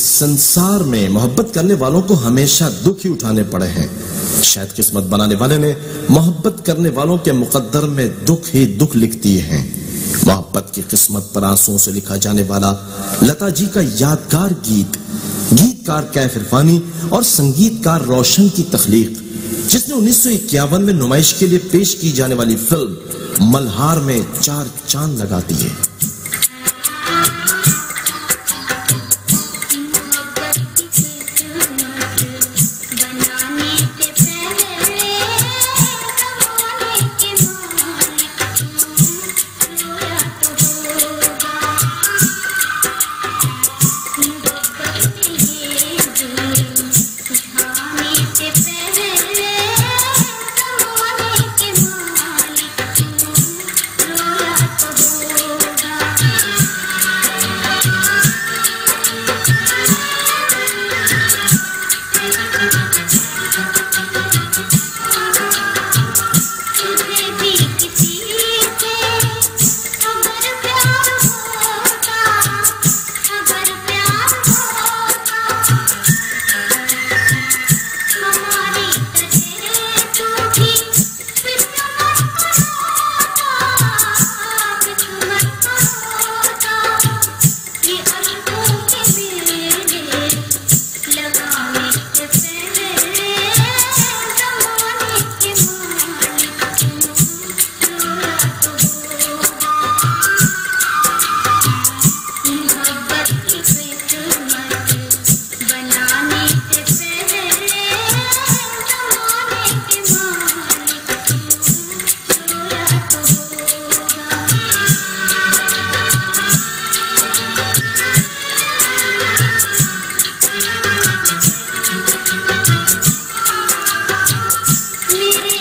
इस संसार में मोहब्बत करने वालों को हमेशा दुख ही उठाने पड़े हैं। शायद किस्मत बनाने वाले ने मोहब्बत करने वालों के मुकद्दर में दुख ही दुख लिख दिए हैं। मोहब्बत की किस्मत पर आंसुओं से लिखा जाने वाला लता जी का यादगार गीत, गीतकार कैफ इरफानी और संगीतकार रोशन की तखलीक, जिसने उन्नीस सौ इक्यावन में नुमाइश के लिए पेश की जाने वाली फ़िल्म मल्हार में चार चाँद लगा दिए। मेरे